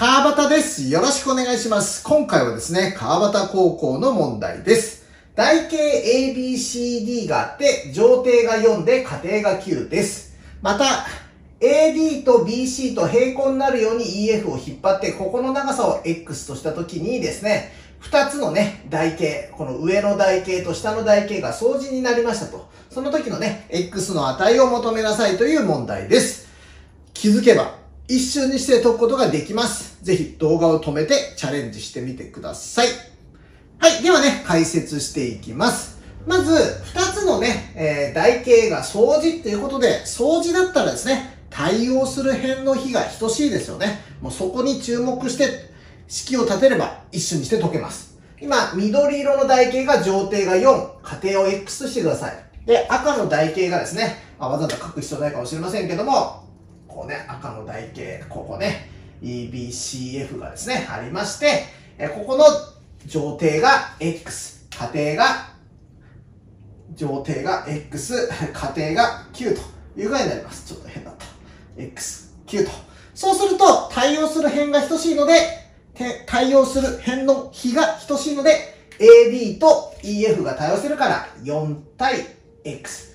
川端です。よろしくお願いします。今回はですね、川端高校の問題です。台形 ABCD があって、上底が4で下底が9です。また、AD と BC と平行になるように EF を引っ張って、ここの長さを X としたときにですね、二つのね、台形、この上の台形と下の台形が相似になりましたと。その時のね、X の値を求めなさいという問題です。気づけば、一瞬にして解くことができます。ぜひ動画を止めてチャレンジしてみてください。はい。ではね、解説していきます。まず、二つのね、えー、台形が相似っていうことで、相似だったらですね、対応する辺の比が等しいですよね。もうそこに注目して、式を立てれば一瞬にして解けます。今、緑色の台形が上底が4、仮定を X としてください。で、赤の台形がですね、まあ、わざわざ書く必要ないかもしれませんけども、こうね、赤の台形、ここね、EBCF がですね、ありまして、えここの上底が X、仮定が、上底が X、仮定が9という具合になります。ちょっと変だった。X、9と。そうすると、対応する辺が等しいので、対応する辺の比が等しいので、AD と EF が対応してるから、4対 X。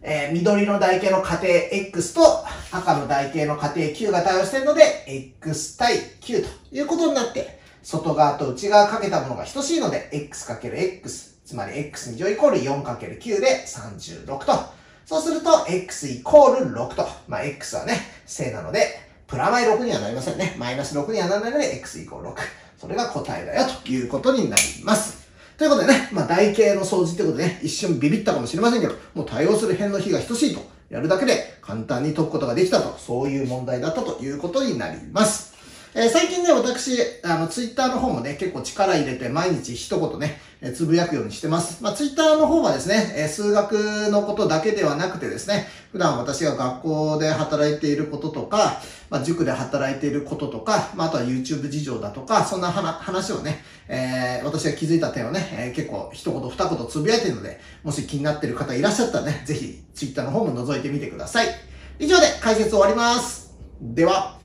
えー、緑の台形の仮定 X と赤の台形の仮定 Q が対応してるので、X 対 Q ということになって、外側と内側かけたものが等しいので、x×x、つまり x2 乗イコール 4×9 で36と。そうすると、x イコール6と。まあ、x はね、正なので、プラマイ6にはなりませんね。マイナス6にはならないので、x イコール6。それが答えだよということになります。ということでね、まあ台形の掃除ってことでね、一瞬ビビったかもしれませんけど、もう対応する辺の比が等しいとやるだけで簡単に解くことができたと、そういう問題だったということになります。えー、最近ね、私、あの、ツイッターの方もね、結構力入れて毎日一言ね、えー、つぶやくようにしてます。まあ、ツイッターの方はですね、えー、数学のことだけではなくてですね、普段私が学校で働いていることとか、まあ、塾で働いていることとか、まあ、あとは YouTube 事情だとか、そんな話をね、えー、私が気づいた点をね、えー、結構一言二言つぶやいてるので、もし気になっている方いらっしゃったらね、ぜひツイッターの方も覗いてみてください。以上で解説終わります。では。